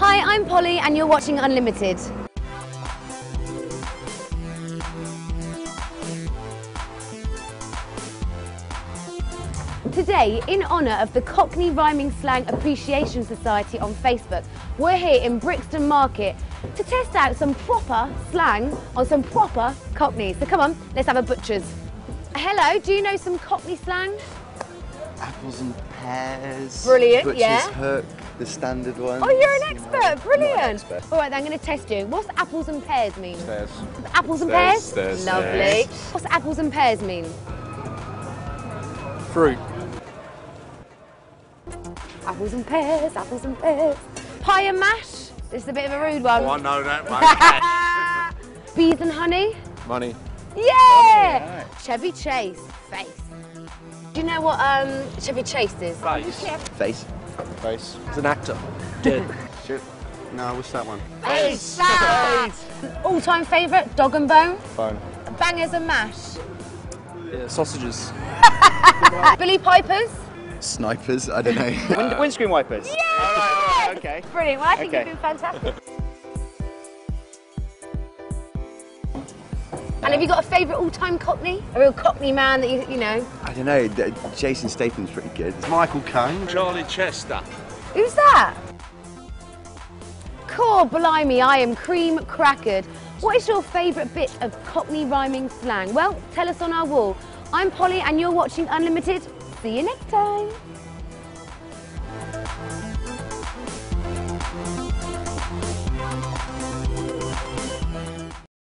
Hi, I'm Polly and you're watching Unlimited. Today, in honour of the Cockney Rhyming Slang Appreciation Society on Facebook, we're here in Brixton Market to test out some proper slang on some proper Cockney. So come on, let's have a butcher's. Hello, do you know some Cockney slang? Apples and pears. Brilliant, Butcher's yeah. hook, the standard one. Oh, you're an expert, brilliant. expert. All right, then I'm going to test you. What's apples and pears mean? Stairs. Apples and Stairs, pears? stairs, Lovely. stairs. What's apples and pears mean? Fruit. Apples and pears, apples and pears. Pie and mash? This is a bit of a rude one. Oh, I know that one. Bees and honey? Money. Yeah! Chevy Chase, face. Do you know what um, Chevy Chase is? Face. Face. Face. It's an actor. Dead. Shit. No, what's that one? Face! All-time favourite, dog and bone? Phone. Bangers and mash? Yeah, sausages. Billy Pipers? Snipers. I don't know. Wind- windscreen wipers. Yeah! All right, all right, okay. Brilliant. Well, I think Okay. you've been fantastic. And have you got a favourite all-time Cockney? A real Cockney man that you, you know? I don't know. Jason Statham's pretty good. Michael Caine. Charlie Chester. Who's that? Core blimey, I am cream crackered. What is your favourite bit of Cockney rhyming slang? Well, tell us on our wall. I'm Polly and you're watching Unlimited. See you next time.